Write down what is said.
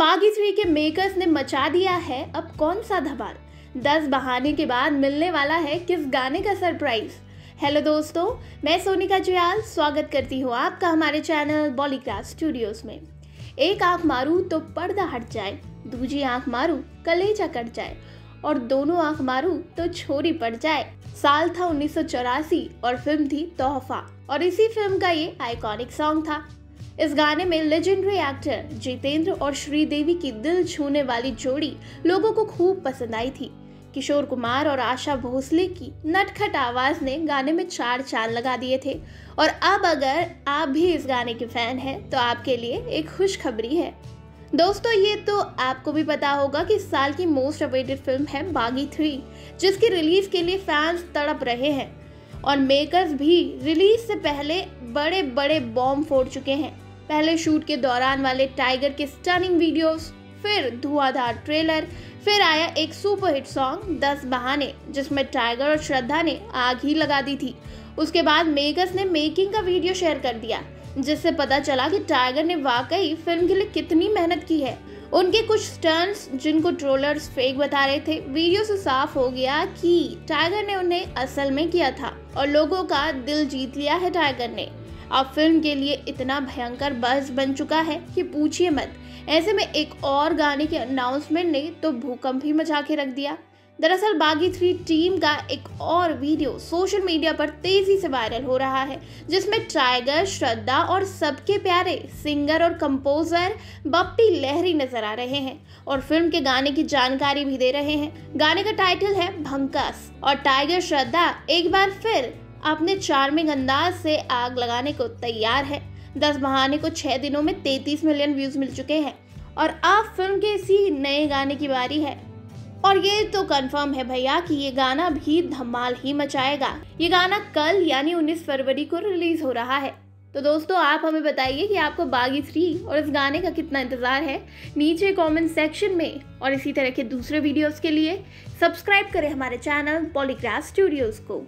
बागी थ्री के मेकर्स ने मचा दिया है अब कौन सा धमाल? दस बहाने के बाद मिलने वाला है किस गाने का सरप्राइज़ हेलो दोस्तों, मैं सोनिका जुयाल, स्वागत करती हूँ आपका हमारे चैनल बॉलीग्राफ स्टूडियोज में। एक आँख मारू तो पर्दा हट जाए, दूजी आँख मारू कलेजा कट जाए, और दोनों आँख मारू तो छोरी पड़ जाए। साल था उन्नीस सौ चौरासी और फ़िल्म थी तोहफा, और इसी फ़िल्म का ये आइकॉनिक सॉन्ग था। इस गाने में लेजेंडरी एक्टर जितेंद्र और श्रीदेवी की दिल छूने वाली जोड़ी लोगों को खूब पसंद आई थी। किशोर कुमार और आशा भोसले की नटखट आवाज़ ने गाने में चार चाँद लगा दिए थे। और अब अगर आप भी इस गाने के फ़ैन हैं तो आपके लिए एक खुशखबरी है। दोस्तों, ये तो आपको भी पता होगा कि साल की मोस्ट अवेटेड फ़िल्म है बागी थ्री, जिसकी रिलीज़ के लिए फैंस तड़प रहे हैं। और मेकर्स भी रिलीज़ से पहले बड़े बड़े बॉम्ब फोड़ चुके हैं। पहले शूट के दौरान वाले टाइगर के स्टनिंग वीडियोस फिर धुआंधार ट्रेलर फिर आया एक सुपरहिट सॉन्ग दस बहाने, जिसमें टाइगर और श्रद्धा ने आग ही लगा दी थी। उसके बाद मेकर्स ने मेकिंग का वीडियो शेयर कर दिया, जिससे पता चला कि टाइगर ने वाकई फ़िल्म के लिए कितनी मेहनत की है। उनके कुछ स्टर्न्स जिनको ट्रोलर्स फेक बता रहे थे वीडियो से साफ़ हो गया कि टाइगर ने उन्हें असल में किया था और लोगों का दिल जीत लिया है टाइगर ने। अब फ़िल्म के लिए इतना भयंकर बस बन चुका है कि पूछिए मत। ऐसे में एक और गाने के अनाउंसमेंट ने तो भूकंप ही मचा के रख दिया। दरअसल बागी थ्री टीम का एक और वीडियो सोशल मीडिया पर तेज़ी से वायरल हो रहा है, जिसमें टाइगर श्रद्धा और सबके प्यारे सिंगर और कंपोजर बप्पी लहरी नज़र आ रहे हैं और फ़िल्म के गाने की जानकारी भी दे रहे हैं। गाने का टाइटल है भंकस और टाइगर श्रद्धा एक बार फिर अपने चार्मिंग अंदाज से आग लगाने को तैयार है। दस बहाने को छह दिनों में तैतीस मिलियन व्यूज़ मिल चुके हैं। और अब फ़िल्म के इसी नए गाने की बारी है। और ये तो कंफर्म है भैया कि ये गाना भी धमाल ही मचाएगा। ये गाना कल यानी 19 फरवरी को रिलीज़ हो रहा है। तो दोस्तों, आप हमें बताइए कि आपको बागी थ्री और इस गाने का कितना इंतज़ार है नीचे कमेंट सेक्शन में। और इसी तरह के दूसरे वीडियोस के लिए सब्सक्राइब करें हमारे चैनल पॉलीग्राफ स्टूडियोज़ को।